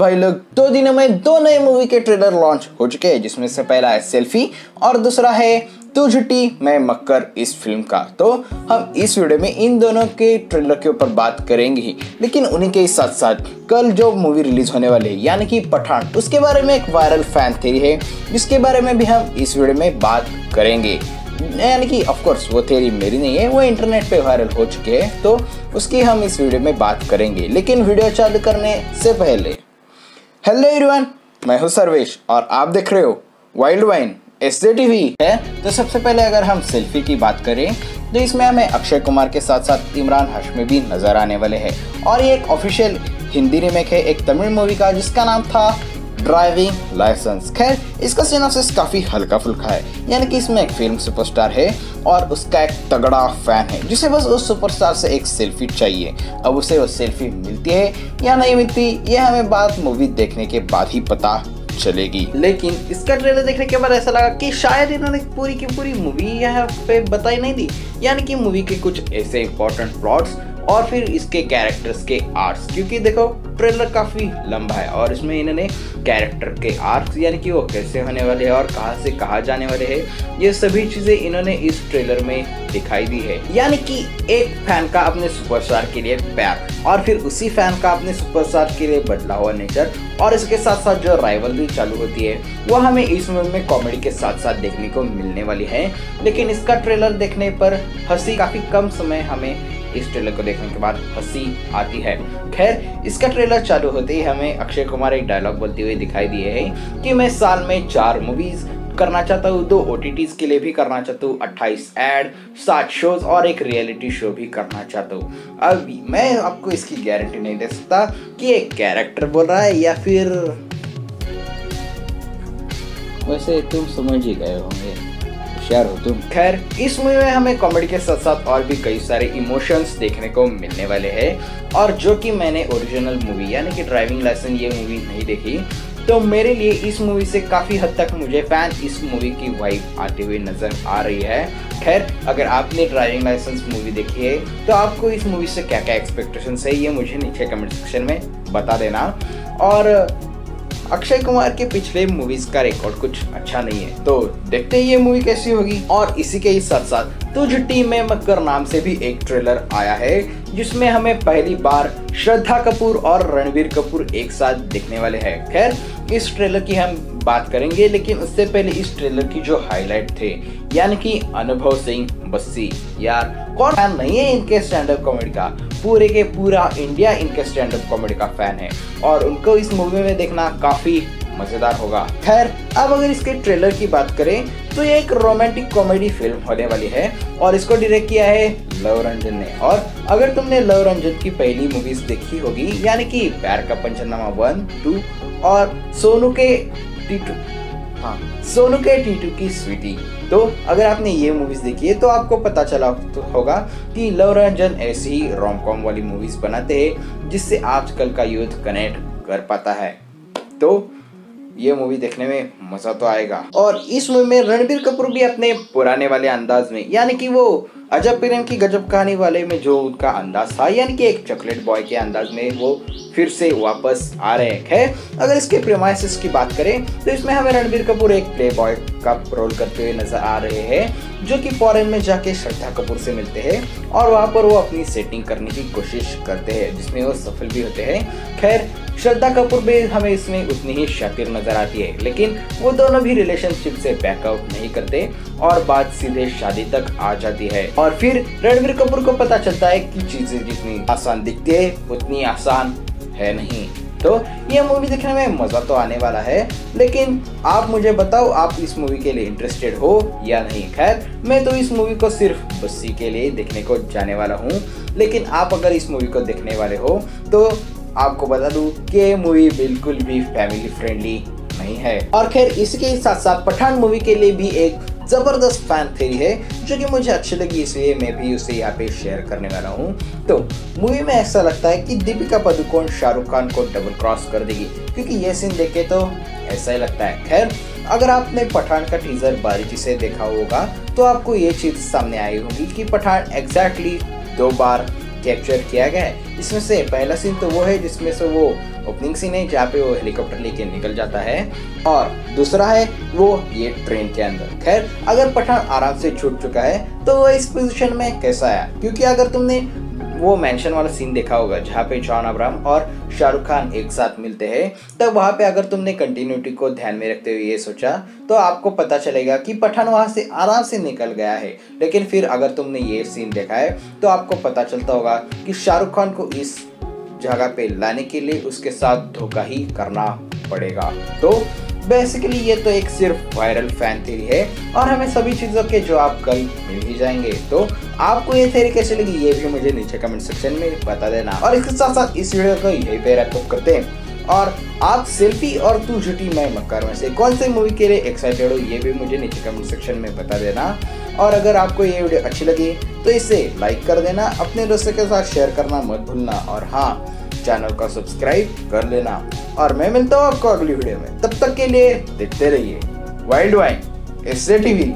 भाई लोग, दो दिनों में दो नए मूवी के ट्रेलर लॉन्च हो चुके हैं, जिसमें से पहला है सेल्फी और दूसरा है तू झुटी मैं मक्कर इस फ़िल्म का। तो हम इस वीडियो में इन दोनों के ट्रेलर के ऊपर बात करेंगे ही, लेकिन उन्हीं के साथ साथ कल जो मूवी रिलीज़ होने वाली है, यानी कि पठान, उसके बारे में एक वायरल फ़ैन थेरी है, जिसके बारे में भी हम इस वीडियो में बात करेंगे। यानी कि ऑफ़ कोर्स वो थेरी मेरी नहीं है, वो इंटरनेट पे वायरल हो चुके हैं तो उसकी हम इस वीडियो में बात करेंगे। लेकिन वीडियो चालू करने से पहले हेलो एवरीवन मैं हूँ सर्वेश और आप देख रहे हो वाइल्ड वाइन एस टीवी है तो सबसे पहले अगर हम सेल्फी की बात करें तो इसमें हमें अक्षय कुमार के साथ साथ इमरान हाशमी भी नज़र आने वाले हैं। और ये एक ऑफिशियल हिंदी रिमेक है, एक तमिल मूवी का, जिसका नाम था ड्राइविंग लाइसेंस। खैर, इसका सिनोसिस काफ़ी हल्का फुल्का है। यानी कि इसमें एक फ़िल्म सुपरस्टार है और उसका एक तगड़ा फ़ैन है, जिसे बस उस सुपरस्टार से एक सेल्फी चाहिए। अब उसे वो सेल्फी मिलती है या नहीं मिलती ये हमें बात मूवी देखने के बाद ही पता चलेगी। लेकिन इसका ट्रेलर देखने के बाद ऐसा लगा कि शायद इन्होंने पूरी की पूरी मूवी यहाँ पे बताई नहीं दी यानी कि मूवी के कुछ ऐसे इंपॉर्टेंट प्लॉट्स और फिर इसके कैरेक्टर्स के आर्ट्स क्योंकि देखो ट्रेलर काफ़ी लंबा है और इसमें इन्होंने कैरेक्टर के आर्ट्स यानी कि वो कैसे होने वाले हैं और कहाँ से कहाँ जाने वाले हैं, ये सभी चीज़ें इन्होंने इस ट्रेलर में दिखाई दी है। यानी कि एक फ़ैन का अपने सुपरस्टार के लिए प्यार और फिर उसी फ़ैन का अपने सुपरस्टार के लिए बदला हुआ नेचर और इसके साथ साथ जो राइवलरी चालू होती है। वो हमें इस मूवी में कॉमेडी के साथ साथ देखने को मिलने वाली है। लेकिन इसका ट्रेलर देखने पर हँसी काफ़ी कम समय हमें इस ट्रेलर को देखने के बाद हँसी आती है। खैर, इसका ट्रेलर चालू होते ही हमें अक्षय कुमार एक डायलॉग बोलते हुए दिखाई दिए है कि मैं साल में चार मूवीज़ करना चाहता हूँ, दो ओ के लिए भी करना चाहता हूँ, अट्ठाईस एड सात शोज़ और एक रियलिटी शो भी करना चाहता हूँ। अभी मैं आपको इसकी गारंटी नहीं दे सकता कि एक कैरेक्टर बोल रहा है या फिर वैसे तुम समझ ही गए होंगे, होशियार हो तुम। खैर, इस मूवी में हमें कॉमेडी के साथ साथ और भी कई सारे इमोशंस देखने को मिलने वाले हैं। और जो कि मैंने ओरिजिनल मूवी यानी कि ड्राइविंग लाइसेंस ये मूवी नहीं देखी तो मेरे लिए इस मूवी से काफ़ी हद तक मुझे फ़ैन इस मूवी की वाइब आती हुई नज़र आ रही है। खैर, अगर आपने ड्राइविंग लाइसेंस मूवी देखी है तो आपको इस मूवी से क्या क्या एक्सपेक्टेशन है, ये मुझे नीचे कमेंट सेक्शन में बता देना। और अक्षय कुमार के पिछले मूवीज़ का रिकॉर्ड कुछ अच्छा नहीं है। तो देखते हैं ये मूवी कैसी होगी। और इसी के ही साथ साथ तुझ टीम में मक्कर नाम से भी एक ट्रेलर आया है, जिसमें हमें पहली बार श्रद्धा कपूर और रणवीर कपूर एक साथ देखने वाले हैं। खैर, इस ट्रेलर की हम बात करेंगे, लेकिन उससे पहले इस ट्रेलर की जो हाईलाइट थे यानी कि अनुभव सिंह बस्सी। यार, कौन फ़ैन नहीं है इनके स्टैंड अप कॉमेडी का? पूरे के पूरा इंडिया इनके स्टैंड अप कॉमेडी का फ़ैन है। और उनको इस मूवी में देखना काफ़ी मज़ेदार होगा। खैर, अब अगर इसके ट्रेलर की बात करें तो ये एक रोमांटिक कॉमेडी फ़िल्म होने वाली है और इसको डायरेक्ट किया है लव रंजन ने। और अगर तुमने लव रंजन की पहली मूवीज़ देखी होगी, यानी कि प्यार का पंचनामा वन टू और सोनू के टीटू हाँ सोनू के टीटू की स्वीटी तो अगर आपने ये मूवीज़ देखी है तो आपको पता चला तो होगा कि लव रंजन ऐसी ही रोम कॉम वाली मूवीज़ बनाते हैं, जिससे आजकल का यूथ कनेक्ट कर पाता है। तो ये मूवी देखने में मज़ा तो आएगा। और इस मूवी में रणबीर कपूर भी अपने पुराने वाले अंदाज में, यानी कि वो अजब प्रेम की गजब कहानी वाले में जो उनका अंदाज था, यानी कि एक चॉकलेट बॉय के अंदाज में वो फिर से वापस आ रहे हैं। अगर इसके प्रेमाइसिस की बात करें तो इसमें हमें रणबीर कपूर एक प्ले बॉय का रोल करते हुए नज़र आ रहे हैं, जो कि फॉरेन में जाके श्रद्धा कपूर से मिलते हैं और वहाँ पर वो अपनी सेटिंग करने की कोशिश करते हैं, जिसमें वो सफल भी होते हैं। खैर, श्रद्धा कपूर भी हमें इसमें उतनी ही शातिर नज़र आती है, लेकिन वो दोनों भी रिलेशनशिप से बैकआउट नहीं करते और बात सीधे शादी तक आ जाती है। और फिर रणवीर कपूर को पता चलता है कि चीज़ें जितनी आसान दिखती है, उतनी आसान है नहीं। तो ये मूवी देखने में मज़ा तो आने वाला है, लेकिन आप मुझे बताओ, आप इस मूवी के लिए इंटरेस्टेड हो या नहीं? खैर, मैं तो इस मूवी को सिर्फ़ बस्सी के लिए देखने को जाने वाला हूँ, लेकिन आप अगर इस मूवी को देखने वाले हो तो आपको बता दूँ कि ये मूवी बिल्कुल भी फैमिली फ्रेंडली नहीं है। और खैर, इसके साथ साथ पठान मूवी के लिए भी एक ज़बरदस्त फ़ैन थेरी है, जो कि मुझे अच्छी लगी, इसलिए मैं भी उसे यहाँ पे शेयर करने वाला हूँ। तो मूवी में ऐसा लगता है कि दीपिका पदुकोण शाहरुख खान को डबल क्रॉस कर देगी, क्योंकि ये सीन देखे तो ऐसा ही लगता है। खैर, अगर आपने पठान का टीजर बारीकी से देखा होगा तो आपको ये चीज़ सामने आई होगी कि पठान एग्जैक्टली दो बार कैप्चर किया गया है। इसमें से पहला सीन तो वो है, जिसमें से वो ओपनिंग सीन है जहाँ पे वो हेलीकॉप्टर लेके निकल जाता है। और दूसरा है, वो ये ट्रेन के अंदर। खैर, अगर पठान आराम से छूट चुका है तो वो इस पोजिशन में कैसा आया क्योंकि अगर तुमने वो मेंशन वाला सीन देखा होगा, जहाँ पे जॉन अब्राम और शाहरुख खान एक साथ मिलते हैं, तब वहाँ पे अगर तुमने कंटिन्यूटी को ध्यान में रखते हुए ये सोचा तो आपको पता चलेगा कि पठान वहाँ से आराम से निकल गया है। लेकिन फिर अगर तुमने ये सीन देखा है तो आपको पता चलता होगा कि शाहरुख खान को इस जगह पे लाने के लिए उसके साथ धोखा ही करना पड़ेगा। तो बेसिकली ये तो एक सिर्फ़ वायरल फ़ैन थेरी है और हमें सभी चीज़ों के जवाब कल मिल ही जाएँगे। तो आपको ये थेरी कैसे लगी, ये भी मुझे नीचे कमेंट सेक्शन में बता देना। और इसके साथ साथ इस वीडियो को यही पे रैपअप करते हैं। और आप सेल्फी और तू झुटी मैं मक्कार में से कौन से मूवी के लिए एक्साइटेड हो, ये भी मुझे नीचे कमेंट सेक्शन में बता देना। और अगर आपको ये वीडियो अच्छी लगी तो इसे लाइक कर देना, अपने दोस्तों के साथ शेयर करना मत भूलना, और हाँ चैनल को सब्सक्राइब कर लेना। और मैं मिलता हूँ आपको अगली वीडियो में। तब तक के लिए देखते रहिए। Wild wine S TV